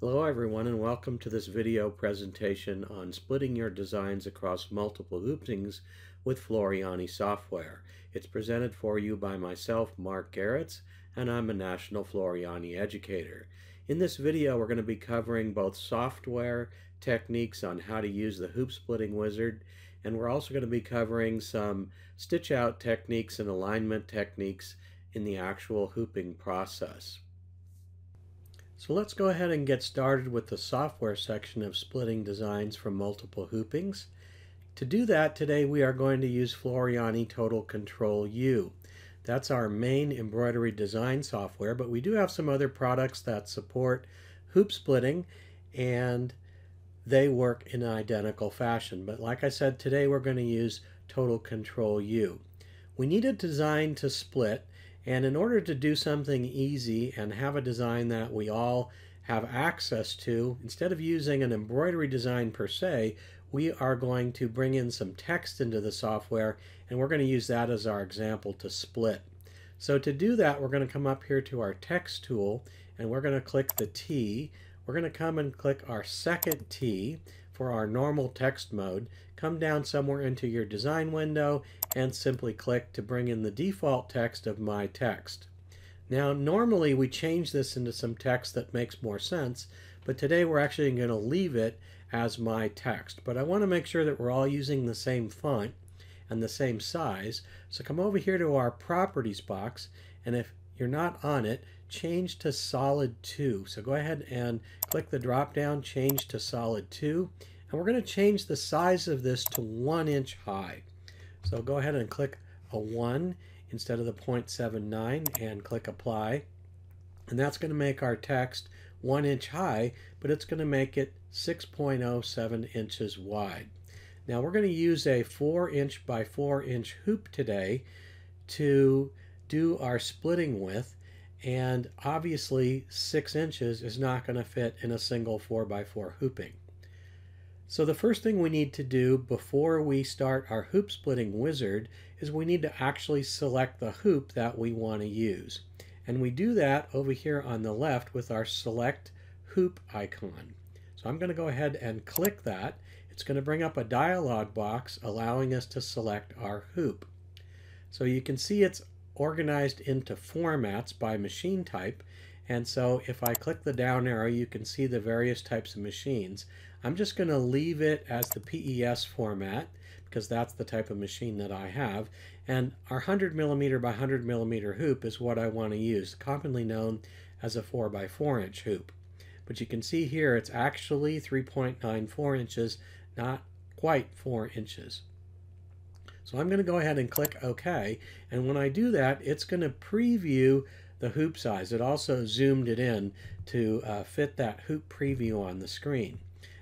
Hello everyone and welcome to this video presentation on splitting your designs across multiple hoopings with Floriani software. It's presented for you by myself, Mark Garretts, and I'm a National Floriani educator. In this video we're going to be covering both software techniques on how to use the hoop splitting wizard and we're also going to be covering some stitch out techniques and alignment techniques in the actual hooping process. So let's go ahead and get started with the software section of splitting designs from multiple hoopings. To do that today we are going to use Floriani Total Control U. That's our main embroidery design software, but we do have some other products that support hoop splitting and they work in an identical fashion. But like I said, today we're going to use Total Control U. We need a design to split and in order to do something easy and have a design that we all have access to, instead of using an embroidery design per se, we are going to bring in some text into the software and we're going to use that as our example to split. So to do that, we're going to come up here to our text tool and we're going to click the T. We're going to come and click our second T for our normal text mode. Come down somewhere into your design window and simply click to bring in the default text of my text. Now normally we change this into some text that makes more sense, but today we're actually going to leave it as my text. But I want to make sure that we're all using the same font and the same size. So come over here to our properties box and if you're not on it, change to solid 2. So go ahead and click the drop down, change to solid 2. And we're going to change the size of this to 1 inch high. So go ahead and click a 1 instead of the 0.79 and click apply. And that's going to make our text 1 inch high, but it's going to make it 6.07 inches wide. Now we're going to use a 4 inch by 4 inch hoop today to do our splitting with and obviously 6 inches is not going to fit in a single 4 by 4 hooping. So the first thing we need to do before we start our hoop splitting wizard is we need to actually select the hoop that we want to use. And we do that over here on the left with our select hoop icon. So I'm going to go ahead and click that. It's going to bring up a dialog box allowing us to select our hoop. So you can see it's organized into formats by machine type. And so if I click the down arrow, you can see the various types of machines. I'm just going to leave it as the PES format because that's the type of machine that I have. And our 100 millimeter by 100 millimeter hoop is what I want to use, commonly known as a 4 by 4 inch hoop. But you can see here it's actually 3.94 inches, not quite 4 inches. So I'm going to go ahead and click OK. And when I do that, it's going to preview the hoop size. It also zoomed it in to uh, fit that hoop preview on the screen.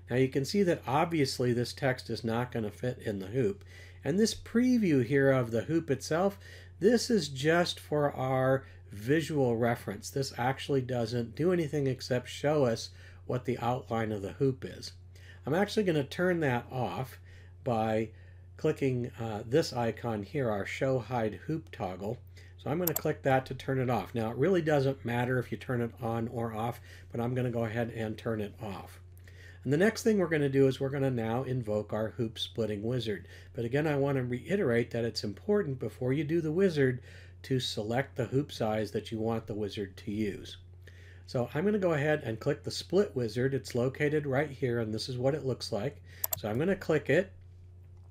Now you can see that obviously this text is not going to fit in the hoop. And this preview here of the hoop itself, this is just for our visual reference. This actually doesn't do anything except show us what the outline of the hoop is. I'm actually going to turn that off by clicking uh, this icon here, our show hide hoop toggle. So I'm going to click that to turn it off. Now it really doesn't matter if you turn it on or off, but I'm going to go ahead and turn it off. And the next thing we're going to do is we're going to now invoke our hoop splitting wizard. But again, I want to reiterate that it's important before you do the wizard to select the hoop size that you want the wizard to use. So I'm going to go ahead and click the split wizard. It's located right here and this is what it looks like. So I'm going to click it.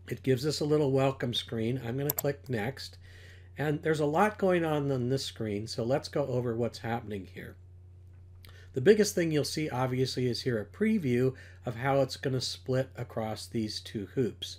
It gives us a little welcome screen. I'm going to click next. And there's a lot going on on this screen, so let's go over what's happening here. The biggest thing you'll see obviously is here a preview of how it's going to split across these two hoops.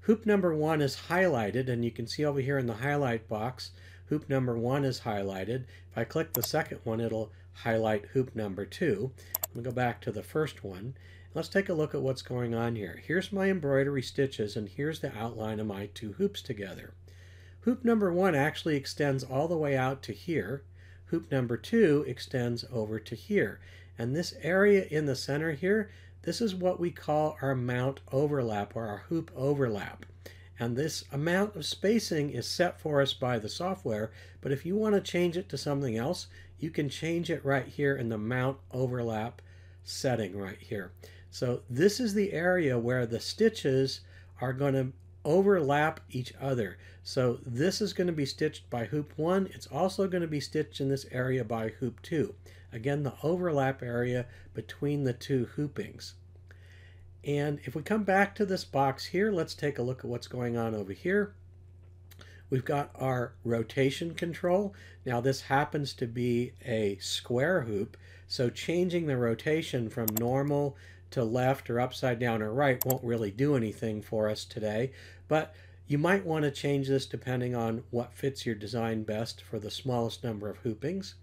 Hoop number one is highlighted and you can see over here in the highlight box hoop number one is highlighted. If I click the second one it'll highlight hoop number two. I'm going to go back to the first one. Let's take a look at what's going on here. Here's my embroidery stitches and here's the outline of my two hoops together. Hoop number one actually extends all the way out to here Hoop number two extends over to here. And this area in the center here, this is what we call our mount overlap or our hoop overlap. And this amount of spacing is set for us by the software, but if you want to change it to something else, you can change it right here in the mount overlap setting right here. So this is the area where the stitches are going to overlap each other. So this is going to be stitched by hoop 1. It's also going to be stitched in this area by hoop 2. Again, the overlap area between the two hoopings. And if we come back to this box here, let's take a look at what's going on over here. We've got our rotation control. Now this happens to be a square hoop, so changing the rotation from normal to left or upside down or right won't really do anything for us today, but you might want to change this depending on what fits your design best for the smallest number of hoopings.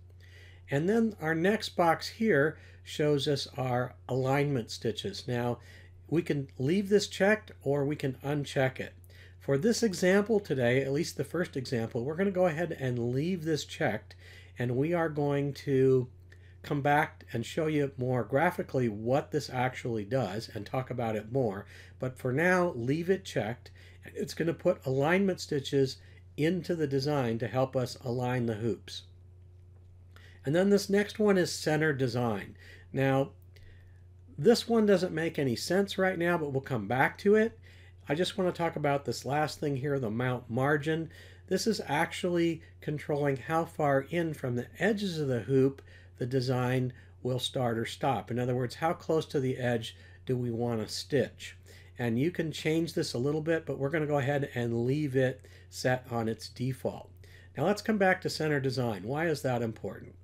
And then our next box here shows us our alignment stitches. Now, we can leave this checked or we can uncheck it. For this example today, at least the first example, we're going to go ahead and leave this checked and we are going to come back and show you more graphically what this actually does and talk about it more. But for now, leave it checked. It's going to put alignment stitches into the design to help us align the hoops. And then this next one is center design. Now, this one doesn't make any sense right now, but we'll come back to it. I just want to talk about this last thing here, the mount margin. This is actually controlling how far in from the edges of the hoop the design will start or stop. In other words, how close to the edge do we want to stitch? And you can change this a little bit, but we're going to go ahead and leave it set on its default. Now let's come back to center design. Why is that important?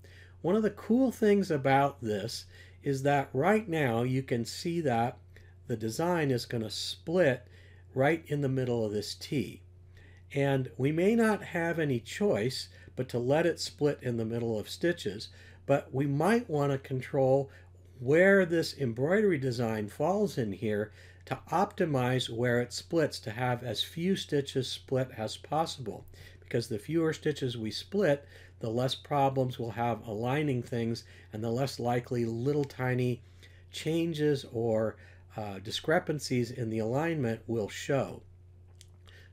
One of the cool things about this is that right now you can see that the design is going to split right in the middle of this T. And we may not have any choice but to let it split in the middle of stitches, but we might want to control where this embroidery design falls in here to optimize where it splits to have as few stitches split as possible because the fewer stitches we split the less problems we'll have aligning things and the less likely little tiny changes or uh, discrepancies in the alignment will show.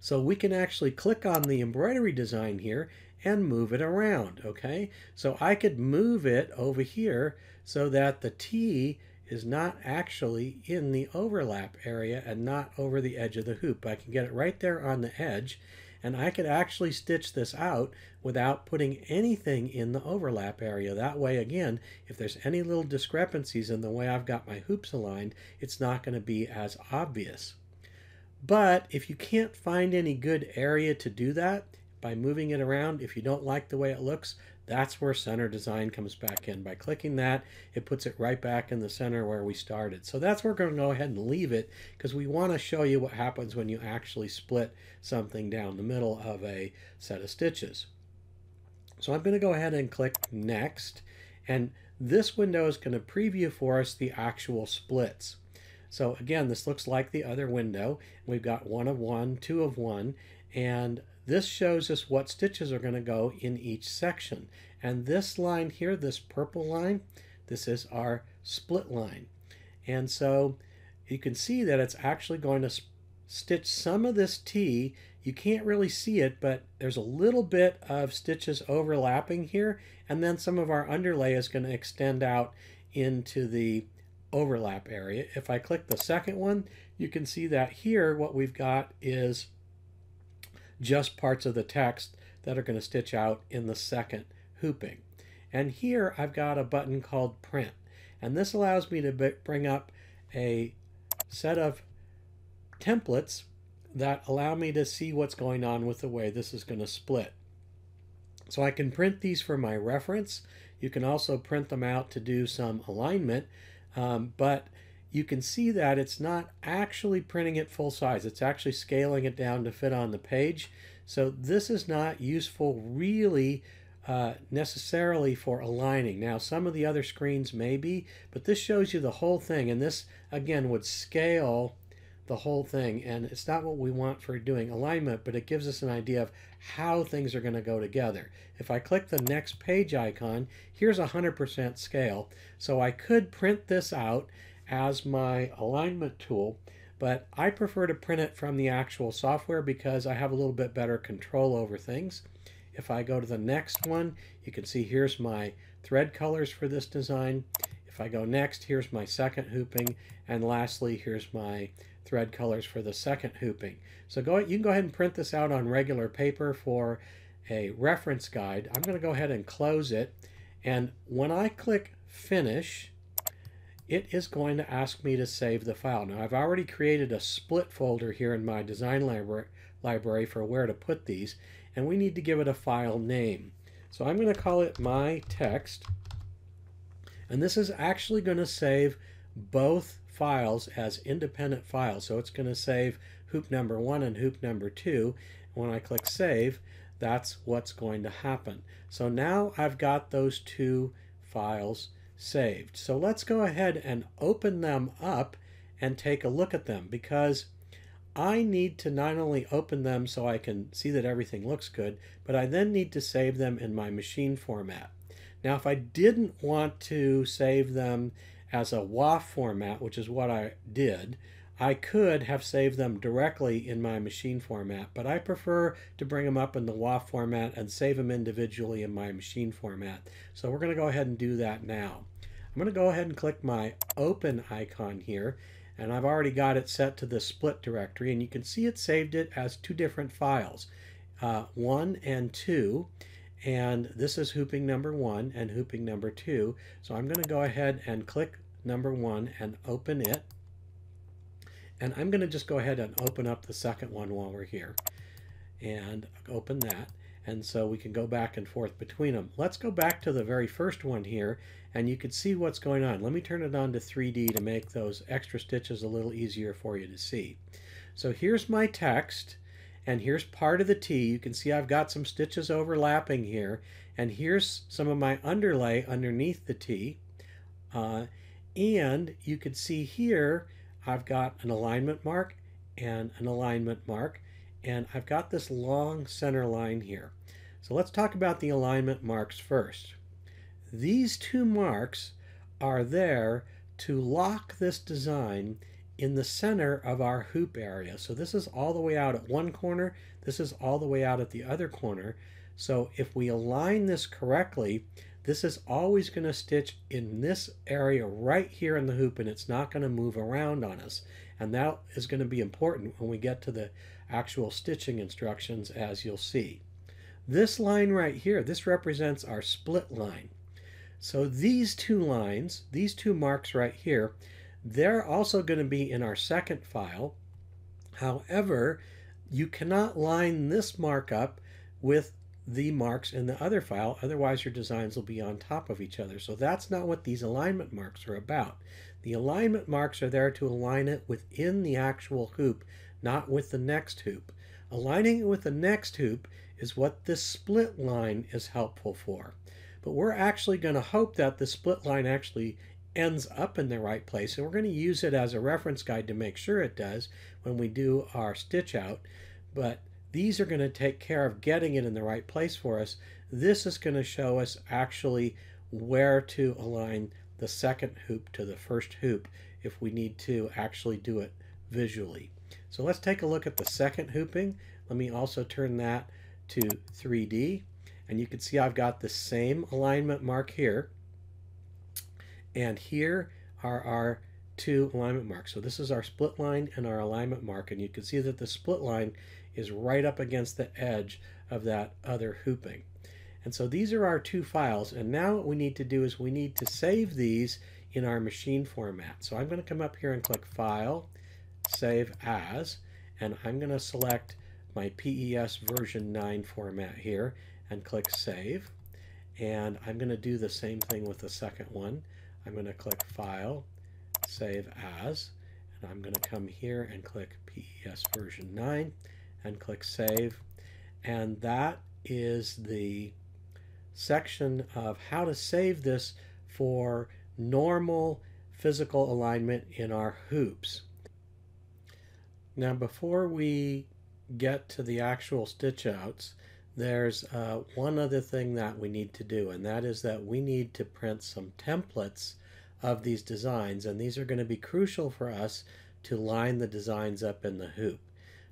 So we can actually click on the embroidery design here and move it around, okay? So I could move it over here so that the T is not actually in the overlap area and not over the edge of the hoop. I can get it right there on the edge and I could actually stitch this out without putting anything in the overlap area. That way, again, if there's any little discrepancies in the way I've got my hoops aligned, it's not going to be as obvious. But if you can't find any good area to do that by moving it around, if you don't like the way it looks, that's where center design comes back in. By clicking that, it puts it right back in the center where we started. So that's where we're going to go ahead and leave it because we want to show you what happens when you actually split something down the middle of a set of stitches. So I'm going to go ahead and click next and this window is going to preview for us the actual splits. So again, this looks like the other window. We've got one of one, two of one, and this shows us what stitches are going to go in each section. And this line here, this purple line, this is our split line. And so you can see that it's actually going to stitch some of this T. You can't really see it, but there's a little bit of stitches overlapping here. And then some of our underlay is going to extend out into the overlap area. If I click the second one, you can see that here what we've got is just parts of the text that are going to stitch out in the second hooping. And here I've got a button called print. And this allows me to bring up a set of templates that allow me to see what's going on with the way this is going to split. So I can print these for my reference. You can also print them out to do some alignment, um, but you can see that it's not actually printing it full size. It's actually scaling it down to fit on the page. So this is not useful really uh, necessarily for aligning. Now some of the other screens may be, but this shows you the whole thing. And this again would scale the whole thing. And it's not what we want for doing alignment, but it gives us an idea of how things are going to go together. If I click the next page icon, here's 100% scale. So I could print this out as my alignment tool, but I prefer to print it from the actual software because I have a little bit better control over things. If I go to the next one, you can see here's my thread colors for this design. If I go next, here's my second hooping. And lastly, here's my thread colors for the second hooping. So go, you can go ahead and print this out on regular paper for a reference guide. I'm going to go ahead and close it. And when I click finish, it is going to ask me to save the file. Now I've already created a split folder here in my design library, library for where to put these and we need to give it a file name. So I'm going to call it my text and this is actually going to save both files as independent files. So it's going to save hoop number one and hoop number two. When I click save, that's what's going to happen. So now I've got those two files saved. So let's go ahead and open them up and take a look at them because I need to not only open them so I can see that everything looks good, but I then need to save them in my machine format. Now, if I didn't want to save them as a WAF format, which is what I did, I could have saved them directly in my machine format, but I prefer to bring them up in the WAF format and save them individually in my machine format. So we're going to go ahead and do that now. I'm going to go ahead and click my open icon here and I've already got it set to the split directory and you can see it saved it as two different files uh, one and two and this is hooping number one and hooping number two so I'm going to go ahead and click number one and open it and I'm going to just go ahead and open up the second one while we're here and open that and so we can go back and forth between them. Let's go back to the very first one here and you can see what's going on. Let me turn it on to 3D to make those extra stitches a little easier for you to see. So here's my text and here's part of the T. You can see I've got some stitches overlapping here and here's some of my underlay underneath the T. Uh, and you can see here I've got an alignment mark and an alignment mark and I've got this long center line here. So let's talk about the alignment marks first. These two marks are there to lock this design in the center of our hoop area. So this is all the way out at one corner, this is all the way out at the other corner. So if we align this correctly, this is always going to stitch in this area right here in the hoop and it's not going to move around on us. And that is going to be important when we get to the actual stitching instructions as you'll see. This line right here, this represents our split line. So these two lines, these two marks right here, they're also going to be in our second file. However, you cannot line this mark up with the marks in the other file, otherwise your designs will be on top of each other. So that's not what these alignment marks are about. The alignment marks are there to align it within the actual hoop not with the next hoop. Aligning it with the next hoop is what this split line is helpful for. But we're actually going to hope that the split line actually ends up in the right place and we're going to use it as a reference guide to make sure it does when we do our stitch out. But these are going to take care of getting it in the right place for us. This is going to show us actually where to align the second hoop to the first hoop if we need to actually do it visually. So let's take a look at the second hooping. Let me also turn that to 3D. And you can see I've got the same alignment mark here. And here are our two alignment marks. So this is our split line and our alignment mark. And you can see that the split line is right up against the edge of that other hooping. And so these are our two files. And now what we need to do is we need to save these in our machine format. So I'm going to come up here and click File, Save As, and I'm going to select my PES version 9 format here and click Save. And I'm going to do the same thing with the second one. I'm going to click File, Save As, and I'm going to come here and click PES version 9 and click Save. And that is the section of how to save this for normal physical alignment in our hoops. Now before we get to the actual stitch outs, there's uh, one other thing that we need to do, and that is that we need to print some templates of these designs, and these are going to be crucial for us to line the designs up in the hoop.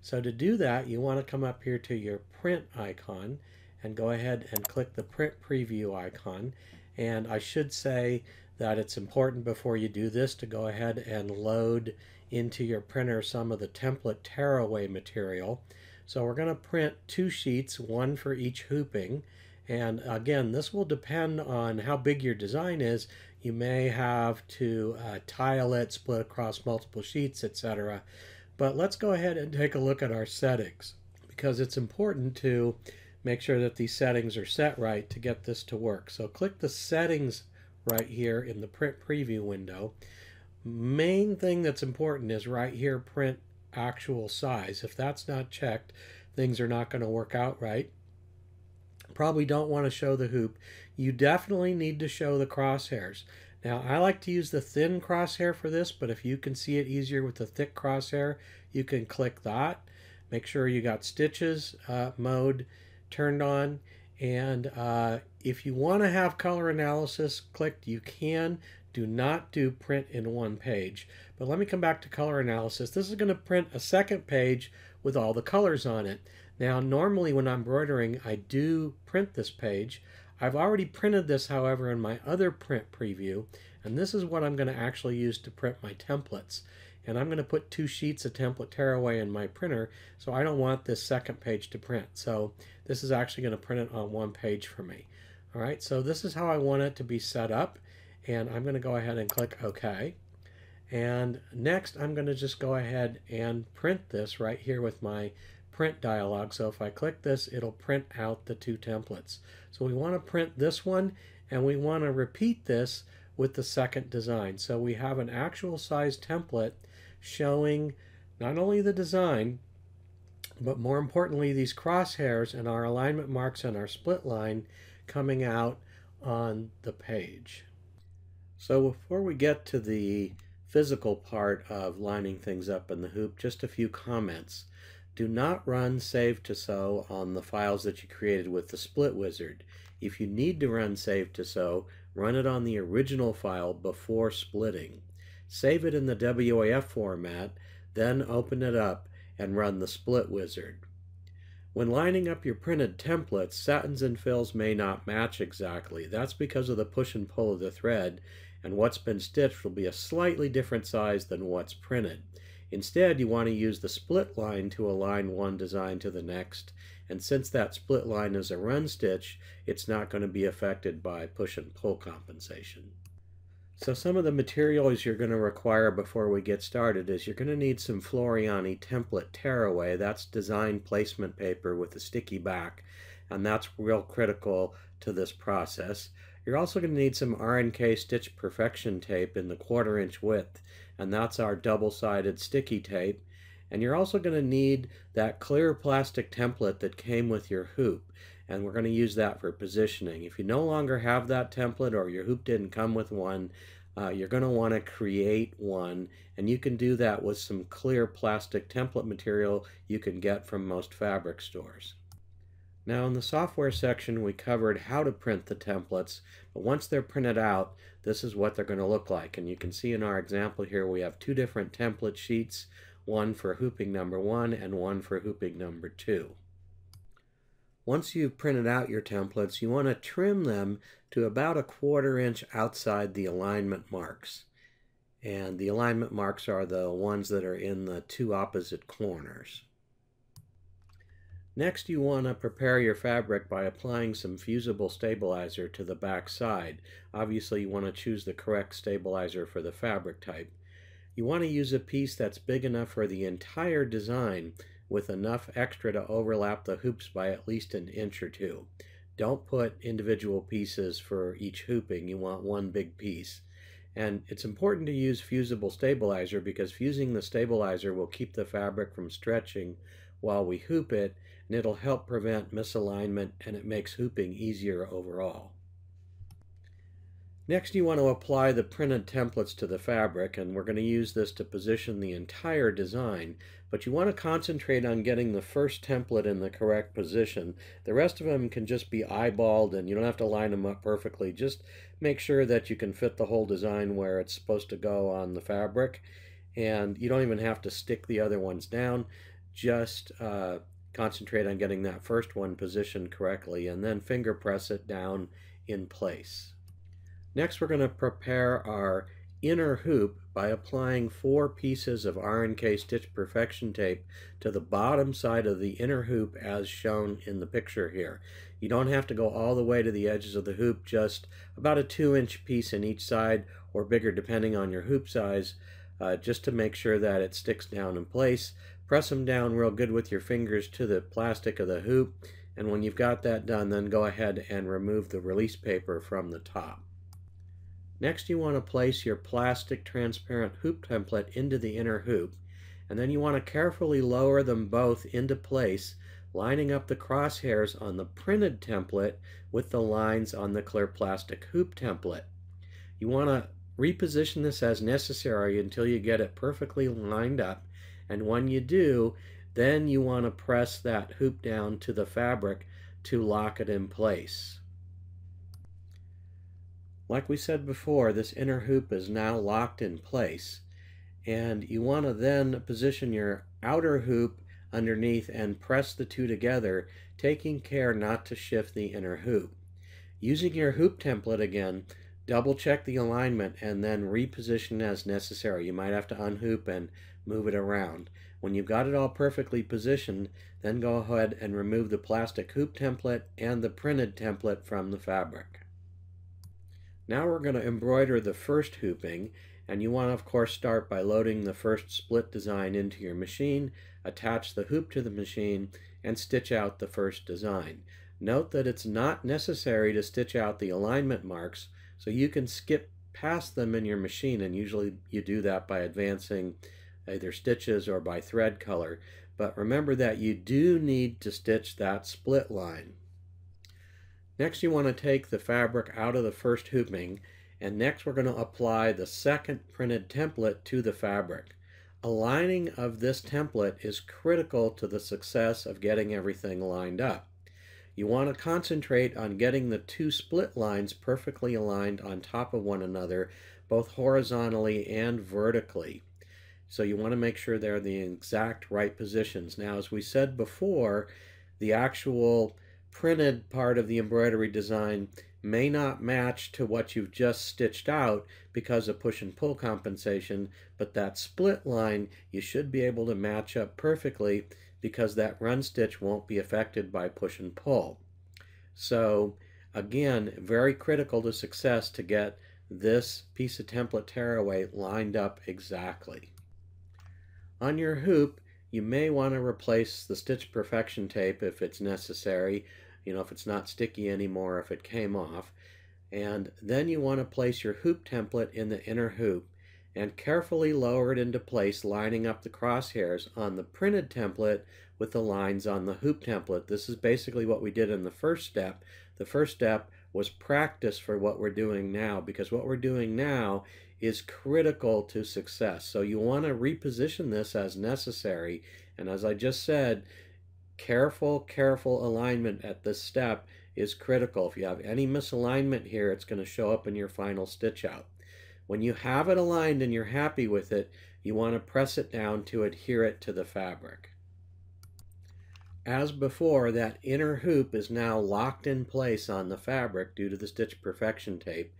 So to do that, you want to come up here to your print icon and go ahead and click the print preview icon. And I should say that it's important before you do this to go ahead and load into your printer some of the template tearaway material. So we're going to print two sheets, one for each hooping. And again, this will depend on how big your design is. You may have to uh, tile it, split across multiple sheets, etc. But let's go ahead and take a look at our settings because it's important to make sure that these settings are set right to get this to work. So click the settings right here in the print preview window. Main thing that's important is right here print actual size. If that's not checked, things are not going to work out right. Probably don't want to show the hoop. You definitely need to show the crosshairs. Now, I like to use the thin crosshair for this, but if you can see it easier with the thick crosshair, you can click that. Make sure you got stitches uh, mode turned on. And uh, if you want to have color analysis clicked, you can. Do not do print in one page. But let me come back to color analysis. This is going to print a second page with all the colors on it. Now, normally when I'm embroidering, I do print this page. I've already printed this, however, in my other print preview, and this is what I'm going to actually use to print my templates. And I'm going to put two sheets of template tearaway in my printer, so I don't want this second page to print. So this is actually going to print it on one page for me. All right, so this is how I want it to be set up, and I'm going to go ahead and click OK. And next, I'm going to just go ahead and print this right here with my print dialog. So if I click this, it'll print out the two templates. So we want to print this one, and we want to repeat this with the second design. So we have an actual size template showing not only the design, but more importantly, these crosshairs and our alignment marks and our split line coming out on the page. So before we get to the physical part of lining things up in the hoop, just a few comments. Do not run save to sew on the files that you created with the split wizard. If you need to run save to sew, run it on the original file before splitting. Save it in the WAF format, then open it up and run the split wizard. When lining up your printed templates, satins and fills may not match exactly. That's because of the push and pull of the thread, and what's been stitched will be a slightly different size than what's printed. Instead, you want to use the split line to align one design to the next, and since that split line is a run stitch, it's not going to be affected by push and pull compensation. So some of the materials you're going to require before we get started is you're going to need some Floriani template tearaway. That's design placement paper with a sticky back, and that's real critical to this process. You're also going to need some R&K Stitch Perfection tape in the quarter inch width and that's our double-sided sticky tape. And you're also going to need that clear plastic template that came with your hoop. And we're going to use that for positioning. If you no longer have that template or your hoop didn't come with one, uh, you're going to want to create one. And you can do that with some clear plastic template material you can get from most fabric stores. Now in the software section we covered how to print the templates, but once they're printed out, this is what they're going to look like. And you can see in our example here we have two different template sheets, one for hooping number one and one for hooping number two. Once you've printed out your templates, you want to trim them to about a quarter inch outside the alignment marks. And the alignment marks are the ones that are in the two opposite corners. Next you want to prepare your fabric by applying some fusible stabilizer to the back side. Obviously you want to choose the correct stabilizer for the fabric type. You want to use a piece that's big enough for the entire design with enough extra to overlap the hoops by at least an inch or two. Don't put individual pieces for each hooping, you want one big piece. And it's important to use fusible stabilizer because fusing the stabilizer will keep the fabric from stretching while we hoop it and it'll help prevent misalignment and it makes hooping easier overall. Next you want to apply the printed templates to the fabric and we're going to use this to position the entire design but you want to concentrate on getting the first template in the correct position. The rest of them can just be eyeballed and you don't have to line them up perfectly. Just make sure that you can fit the whole design where it's supposed to go on the fabric and you don't even have to stick the other ones down. Just uh, concentrate on getting that first one positioned correctly and then finger press it down in place. Next we're going to prepare our inner hoop by applying four pieces of R&K Stitch Perfection tape to the bottom side of the inner hoop as shown in the picture here. You don't have to go all the way to the edges of the hoop, just about a two inch piece in each side or bigger depending on your hoop size, uh, just to make sure that it sticks down in place. Press them down real good with your fingers to the plastic of the hoop, and when you've got that done, then go ahead and remove the release paper from the top. Next you want to place your plastic transparent hoop template into the inner hoop and then you want to carefully lower them both into place lining up the crosshairs on the printed template with the lines on the clear plastic hoop template. You want to reposition this as necessary until you get it perfectly lined up and when you do then you want to press that hoop down to the fabric to lock it in place. Like we said before, this inner hoop is now locked in place. And you want to then position your outer hoop underneath and press the two together, taking care not to shift the inner hoop. Using your hoop template again, double check the alignment and then reposition as necessary. You might have to unhoop and move it around. When you've got it all perfectly positioned, then go ahead and remove the plastic hoop template and the printed template from the fabric. Now we're going to embroider the first hooping and you want to of course start by loading the first split design into your machine, attach the hoop to the machine, and stitch out the first design. Note that it's not necessary to stitch out the alignment marks, so you can skip past them in your machine, and usually you do that by advancing either stitches or by thread color. But remember that you do need to stitch that split line. Next you want to take the fabric out of the first hooping and next we're going to apply the second printed template to the fabric. Aligning of this template is critical to the success of getting everything lined up. You want to concentrate on getting the two split lines perfectly aligned on top of one another, both horizontally and vertically. So you want to make sure they're the exact right positions. Now, as we said before, the actual printed part of the embroidery design may not match to what you've just stitched out because of push and pull compensation, but that split line you should be able to match up perfectly because that run stitch won't be affected by push and pull. So again, very critical to success to get this piece of template tearaway lined up exactly. On your hoop, you may want to replace the stitch perfection tape if it's necessary, you know, if it's not sticky anymore, if it came off. And then you want to place your hoop template in the inner hoop and carefully lower it into place, lining up the crosshairs on the printed template with the lines on the hoop template. This is basically what we did in the first step. The first step was practice for what we're doing now because what we're doing now is critical to success. So you want to reposition this as necessary. And as I just said, careful, careful alignment at this step is critical. If you have any misalignment here, it's going to show up in your final stitch out. When you have it aligned and you're happy with it, you want to press it down to adhere it to the fabric. As before, that inner hoop is now locked in place on the fabric due to the stitch perfection tape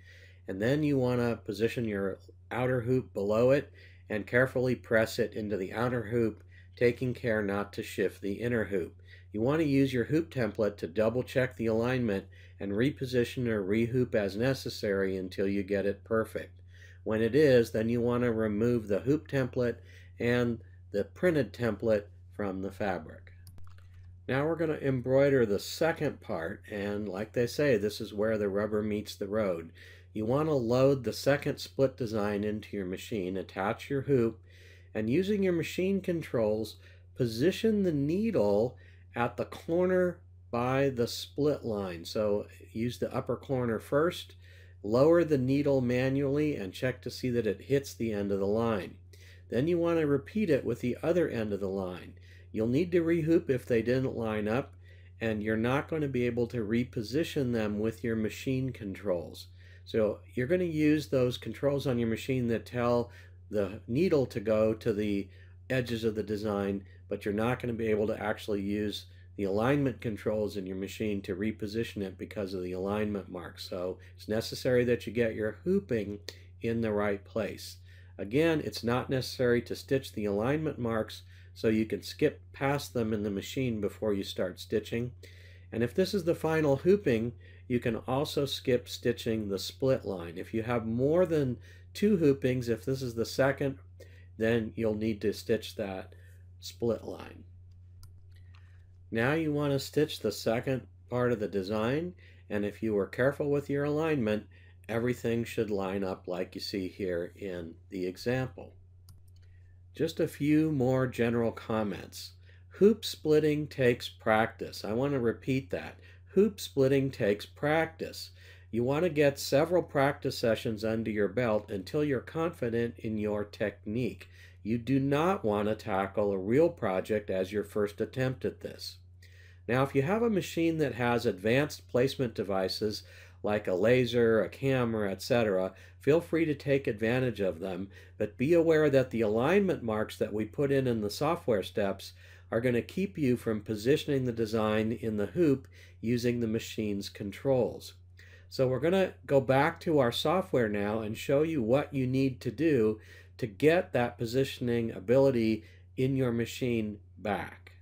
and then you want to position your outer hoop below it and carefully press it into the outer hoop, taking care not to shift the inner hoop. You want to use your hoop template to double check the alignment and reposition or rehoop as necessary until you get it perfect. When it is, then you want to remove the hoop template and the printed template from the fabric. Now we're going to embroider the second part, and like they say, this is where the rubber meets the road. You want to load the second split design into your machine, attach your hoop, and using your machine controls, position the needle at the corner by the split line. So use the upper corner first, lower the needle manually, and check to see that it hits the end of the line. Then you want to repeat it with the other end of the line. You'll need to rehoop if they didn't line up, and you're not going to be able to reposition them with your machine controls. So you're going to use those controls on your machine that tell the needle to go to the edges of the design, but you're not going to be able to actually use the alignment controls in your machine to reposition it because of the alignment marks. So it's necessary that you get your hooping in the right place. Again, it's not necessary to stitch the alignment marks so you can skip past them in the machine before you start stitching. And if this is the final hooping, you can also skip stitching the split line. If you have more than two hoopings, if this is the second, then you'll need to stitch that split line. Now you want to stitch the second part of the design, and if you were careful with your alignment, everything should line up like you see here in the example. Just a few more general comments. Hoop splitting takes practice. I want to repeat that. Hoop splitting takes practice. You want to get several practice sessions under your belt until you're confident in your technique. You do not want to tackle a real project as your first attempt at this. Now, if you have a machine that has advanced placement devices like a laser, a camera, etc., feel free to take advantage of them, but be aware that the alignment marks that we put in in the software steps are going to keep you from positioning the design in the hoop using the machine's controls. So we're going to go back to our software now and show you what you need to do to get that positioning ability in your machine back.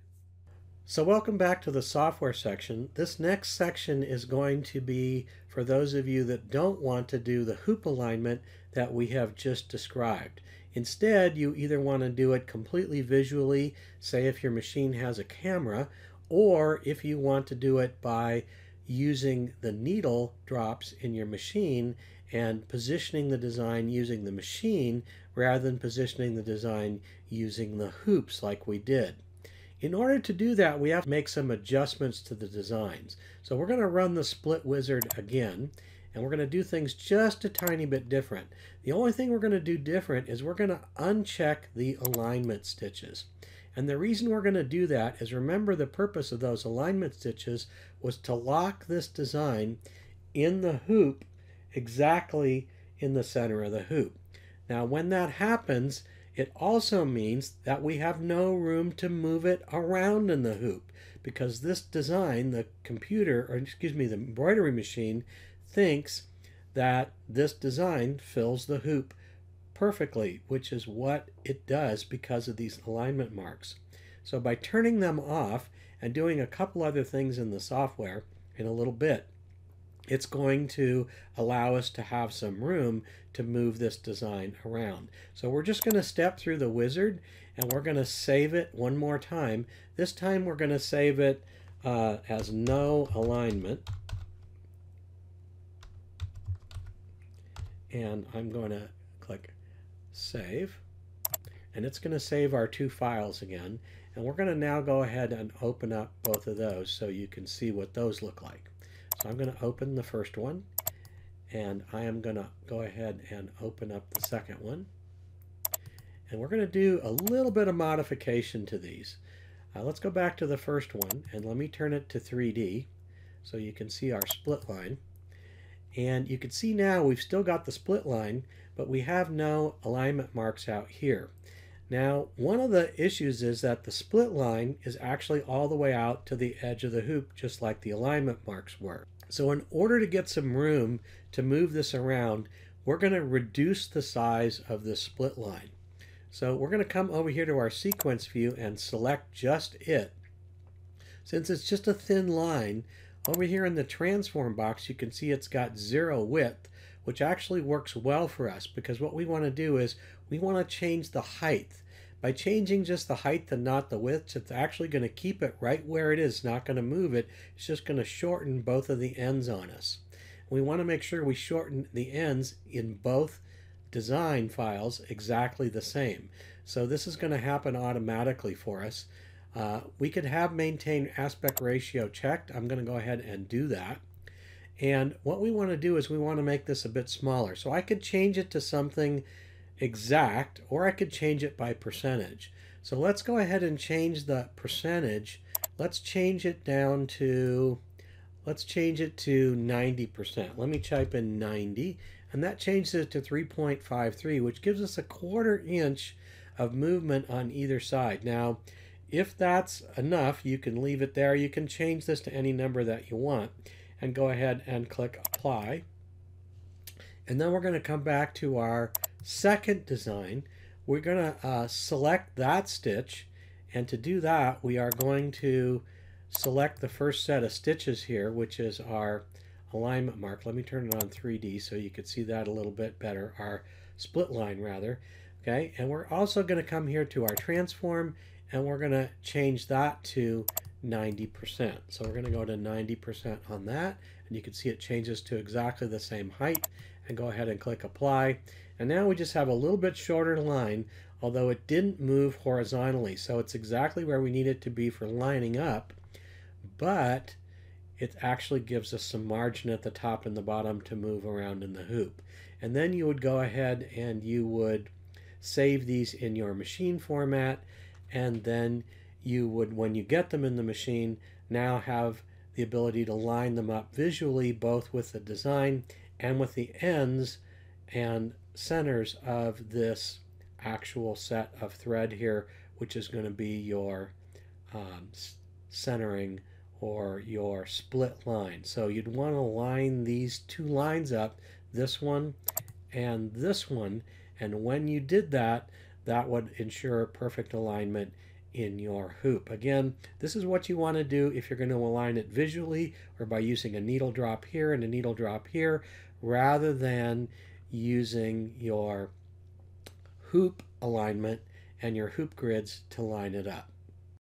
So welcome back to the software section. This next section is going to be for those of you that don't want to do the hoop alignment that we have just described. Instead, you either want to do it completely visually, say if your machine has a camera, or if you want to do it by using the needle drops in your machine and positioning the design using the machine rather than positioning the design using the hoops like we did. In order to do that, we have to make some adjustments to the designs. So we're going to run the split wizard again, and we're going to do things just a tiny bit different. The only thing we're going to do different is we're going to uncheck the alignment stitches. And the reason we're going to do that is remember the purpose of those alignment stitches was to lock this design in the hoop exactly in the center of the hoop. Now when that happens, it also means that we have no room to move it around in the hoop because this design, the computer, or excuse me, the embroidery machine, thinks that this design fills the hoop perfectly, which is what it does because of these alignment marks. So by turning them off and doing a couple other things in the software in a little bit, it's going to allow us to have some room to move this design around. So we're just going to step through the wizard and we're going to save it one more time. This time we're going to save it uh, as no alignment. And I'm going to click save. And it's going to save our two files again. And we're going to now go ahead and open up both of those so you can see what those look like. So I'm going to open the first one. And I am going to go ahead and open up the second one. And we're going to do a little bit of modification to these. Uh, let's go back to the first one and let me turn it to 3D so you can see our split line. And you can see now we've still got the split line, but we have no alignment marks out here. Now, one of the issues is that the split line is actually all the way out to the edge of the hoop, just like the alignment marks were. So in order to get some room to move this around, we're going to reduce the size of the split line. So we're going to come over here to our sequence view and select just it. Since it's just a thin line, over here in the transform box, you can see it's got zero width, which actually works well for us because what we want to do is we want to change the height. By changing just the height and not the width, it's actually going to keep it right where it is, not going to move it. It's just going to shorten both of the ends on us. We want to make sure we shorten the ends in both design files exactly the same. So this is going to happen automatically for us. Uh, we could have maintain aspect ratio checked. I'm going to go ahead and do that. And what we want to do is we want to make this a bit smaller. So I could change it to something exact or I could change it by percentage. So let's go ahead and change the percentage. Let's change it down to, let's change it to 90%. Let me type in 90 and that changes it to 3.53 which gives us a quarter inch of movement on either side. Now if that's enough, you can leave it there. You can change this to any number that you want and go ahead and click apply. And then we're going to come back to our second design. We're going to uh, select that stitch. And to do that, we are going to select the first set of stitches here, which is our alignment mark. Let me turn it on 3D so you can see that a little bit better, our split line rather. Okay, and we're also going to come here to our transform and we're going to change that to 90%. So we're going to go to 90% on that and you can see it changes to exactly the same height and go ahead and click apply. And now we just have a little bit shorter line although it didn't move horizontally. So it's exactly where we need it to be for lining up, but it actually gives us some margin at the top and the bottom to move around in the hoop. And then you would go ahead and you would save these in your machine format and then you would when you get them in the machine now have the ability to line them up visually both with the design and with the ends and centers of this actual set of thread here which is going to be your um, centering or your split line. So you'd want to line these two lines up this one and this one. And when you did that, that would ensure perfect alignment in your hoop. Again, this is what you want to do if you're going to align it visually or by using a needle drop here and a needle drop here rather than using your hoop alignment and your hoop grids to line it up.